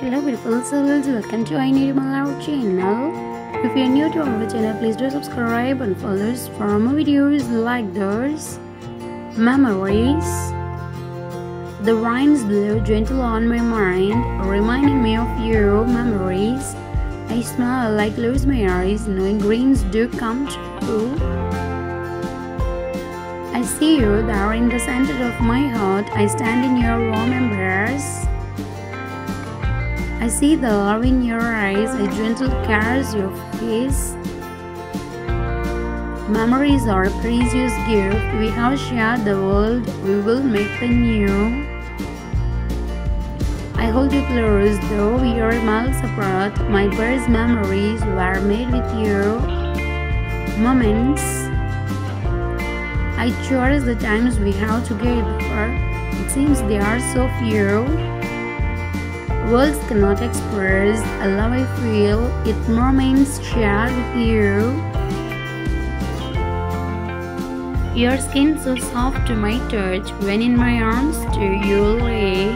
Hello beautiful souls, welcome to My Love channel. If you're new to our channel, please do subscribe and follow us for more videos like those. Memories The winds blow gentle on my mind, reminding me of your memories. I smile like close my eyes, knowing dreams do come true. I see you there in the center of my heart. I stand in your warm embrace. I see the love in your eyes. I gentle caress your face. Memories are a precious gift. We have shared the world. We will make the new. I hold you close, though we are miles apart. My best memories were made with you. Moments. I cherish the times we have together. It seems they are so few. Words cannot express a love I feel. It moments shared with you. Your skin so soft to my touch. When in my arms to you lay.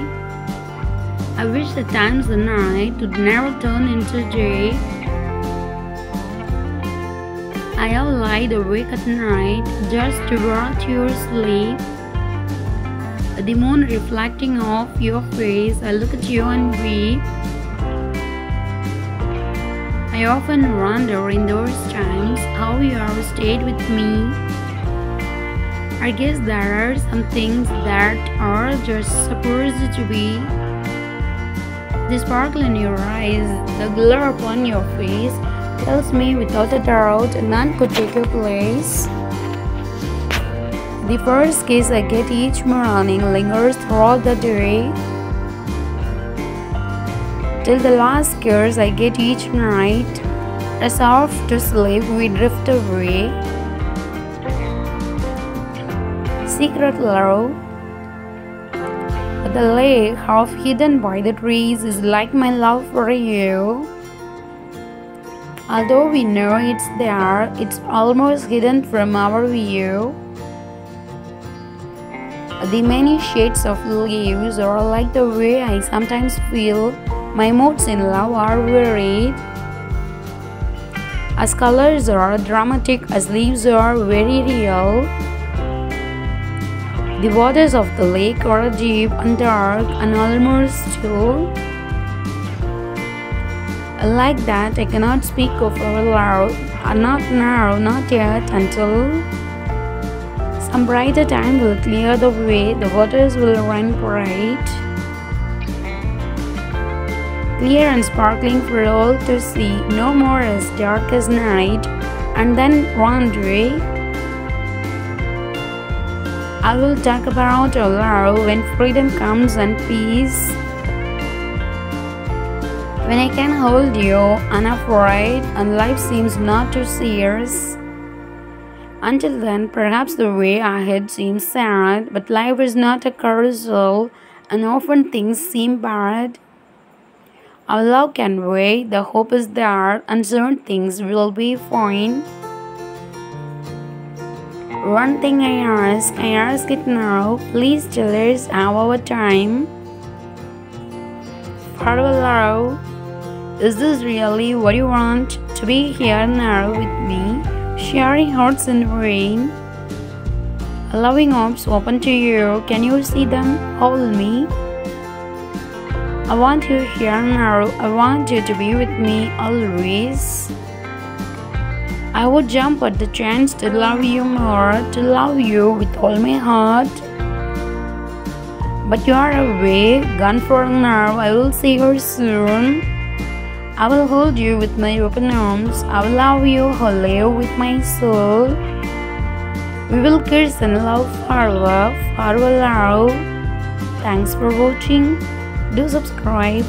I wish the times the night would never turn into day. I have lied awake at night just to watch your sleep. The moon reflecting off your face, I look at you and weep. I often wonder in those times how you have stayed with me. I guess there are some things that are just supposed to be. The sparkle in your eyes, the glare upon your face, tells me without a doubt none could take your place. The first kiss I get each morning lingers throughout the day. Till the last kiss I get each night, as off to sleep we drift away. Secret love. The lake, half hidden by the trees, is like my love for you. Although we know it's there, it's almost hidden from our view. The many shades of leaves are like the way I sometimes feel my moods in love are varied. As colors are dramatic as leaves are very real. The waters of the lake are deep and dark and almost still. Like that, I cannot speak of our love, not now, not yet, until some brighter time will clear the way, the waters will run bright, clear and sparkling for all to see, no more as dark as night, and then one day I will talk about love when freedom comes and peace. When I can hold you unafraid and life seems not too serious. Until then, perhaps the way ahead seems sad, but life is not a carousel and often things seem bad. Our love can wait, the hope is there, and certain things will be fine. One thing I ask, I ask it now, please tell us our time. Farewell, love. Is this really what you want? To be here now with me, sharing hearts in the rain. Allowing arms open to you. Can you see them? Hold me. I want you here now. I want you to be with me always. I would jump at the chance to love you more, to love you with all my heart. But you are away, gone for now. I will see you soon. I will hold you with my open arms. I will love you wholly with my soul. We will kiss and love forever, farewell love. Thanks for watching. Do subscribe.